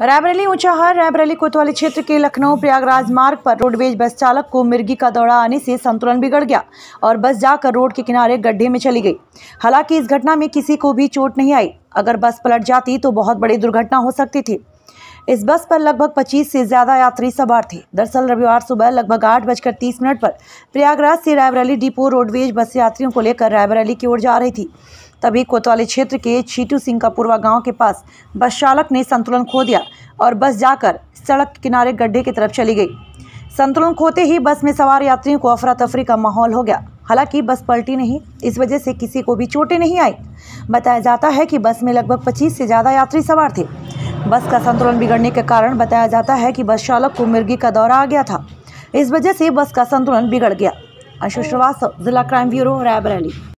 रायबरेली ऊंचाहार रायबरेली, कोतवाली क्षेत्र के लखनऊ, प्रयागराज मार्ग पर रोडवेज़ बस चालक को मिर्गी का दौड़ा आने से संतुलन बिगड़ गया और बस जाकर रोड के किनारे गड्ढे में चली गई। हालाँकि इस घटना में किसी को भी चोट नहीं आई। अगर बस पलट जाती तो बहुत बड़ी दुर्घटना हो सकती थी। इस बस पर लगभग 25 से ज़्यादा यात्री सवार थे। दरअसल रविवार सुबह लगभग आठ बजकर तीस मिनट पर प्रयागराज से रायबरेली डिपो रोडवेज़ बस यात्रियों को लेकर रायबरेली की ओर जा रही थी। तभी कोतवाली क्षेत्र के छीटू सिंह का पूर्वा गाँव के पास बस चालक ने संतुलन खो दिया और बस जाकर सड़क किनारे गड्ढे की तरफ़ चली गई। संतुलन खोते ही बस में सवार यात्रियों को अफरा तफरी का माहौल हो गया। हालाँकि बस पलटी नहीं, इस वजह से किसी को भी चोटें नहीं आई। बताया जाता है कि बस में लगभग 25 से ज़्यादा यात्री सवार थे। बस का संतुलन बिगड़ने के कारण बताया जाता है कि बस चालक को मिर्गी का दौरा आ गया था। इस वजह से बस का संतुलन बिगड़ गया। अशु श्रीवास्तव, जिला क्राइम ब्यूरो, रायबरेली।